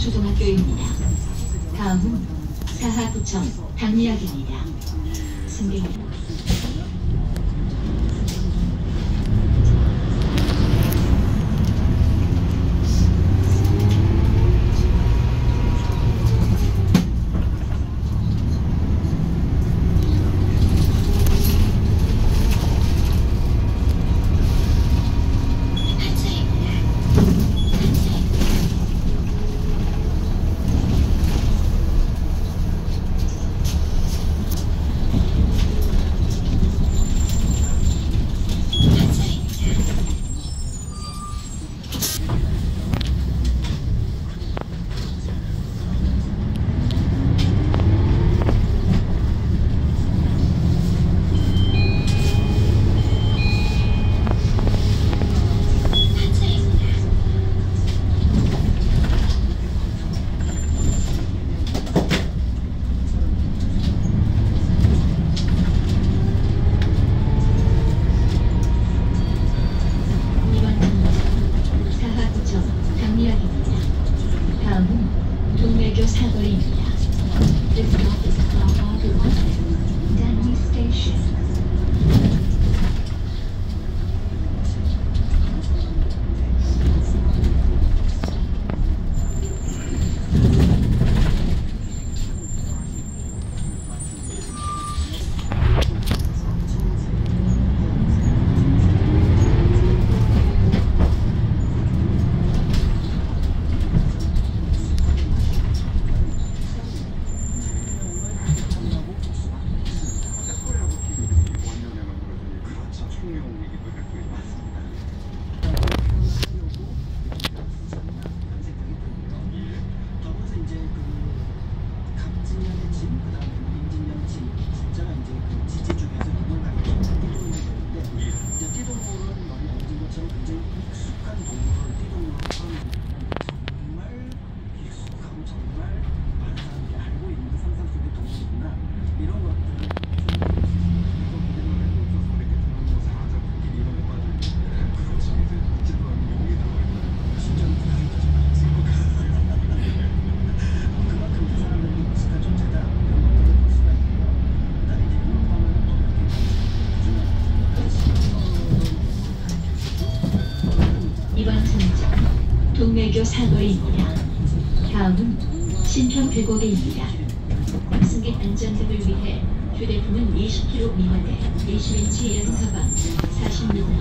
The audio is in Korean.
초등학교입니다. 다음은 사하구청 박미학입니다. 승객 just have to leave. This stop is our Denny Station. to do 동래교 상호입니다. 다음은 신평계곡입니다. 승객 안전 등을 위해 휴대품은 20kg 미만에 20인치 이하 가방, 40m